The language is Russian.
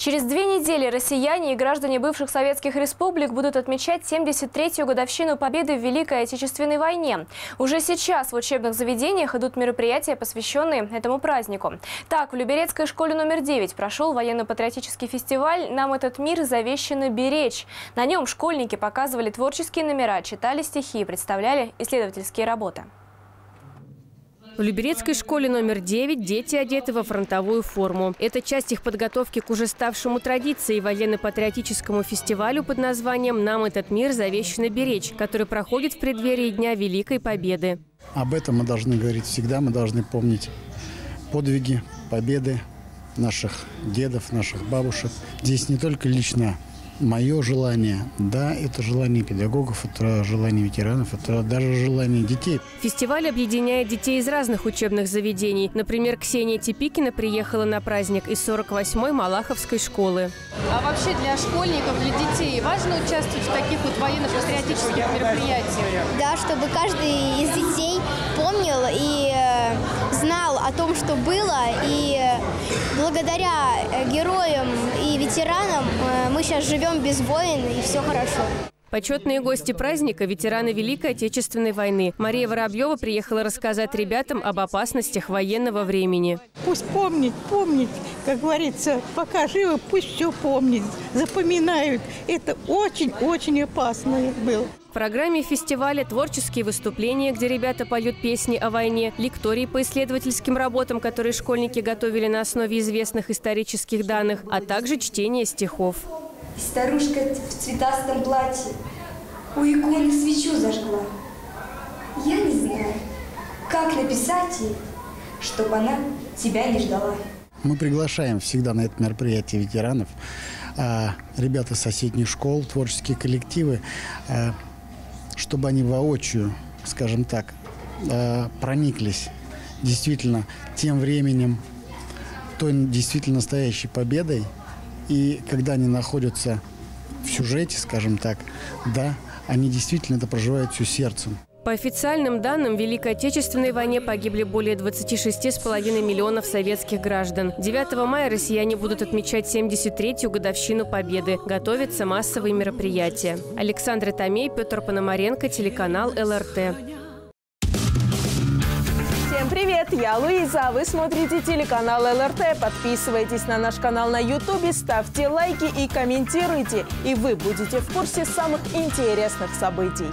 Через две недели россияне и граждане бывших советских республик будут отмечать 73-ю годовщину победы в Великой Отечественной войне. Уже сейчас в учебных заведениях идут мероприятия, посвященные этому празднику. Так, в Люберецкой школе номер 9 прошел военно-патриотический фестиваль «Нам этот мир завещано беречь». На нем школьники показывали творческие номера, читали стихи представляли исследовательские работы. В Люберецкой школе номер 9 дети одеты во фронтовую форму. Это часть их подготовки к уже ставшему традиции военно-патриотическому фестивалю под названием «Нам этот мир завещано беречь», который проходит в преддверии Дня Великой Победы. Об этом мы должны говорить всегда, мы должны помнить подвиги, победы наших дедов, наших бабушек. Здесь не только лично мое желание, да, это желание педагогов, это желание ветеранов, это даже желание детей. Фестиваль объединяет детей из разных учебных заведений. Например, Ксения Типикина приехала на праздник из 48-й Малаховской школы. А вообще для школьников, для детей важно участвовать в таких вот военно-патриотических мероприятиях? Да, чтобы каждый из детей помнил и э, знал о том, что было, и э, благодаря э, героям ветеранам мы сейчас живем живем без войн и все хорошо. Почетные гости праздника – ветераны Великой Отечественной войны. Мария Воробьева приехала рассказать ребятам об опасностях военного времени. Пусть помнит, помнит, как говорится, пока живы, пусть все помнит, запоминают. Это очень-очень опасно было. В программе фестиваля творческие выступления, где ребята поют песни о войне, лектории по исследовательским работам, которые школьники готовили на основе известных исторических данных, а также чтение стихов. Старушка в цветастом платье у иконы свечу зажгла. Я не знаю, как написать ей, чтобы она тебя не ждала. Мы приглашаем всегда на это мероприятие ветеранов, а, ребята соседних школ, творческие коллективы, а, чтобы они воочию, скажем так, а, прониклись действительно тем временем, той действительно настоящей победой, и когда они находятся в сюжете, скажем так, да, они действительно это проживают все сердцем. По официальным данным, в Великой Отечественной войне погибли более 26,5 миллионов советских граждан. 9 мая россияне будут отмечать 73-ю годовщину Победы. Готовятся массовые мероприятия. Александр Томей, Петр Пономаренко, телеканал ЛРТ. Всем привет, я Луиза, вы смотрите телеканал ЛРТ. Подписывайтесь на наш канал на ютубе, ставьте лайки и комментируйте. И вы будете в курсе самых интересных событий.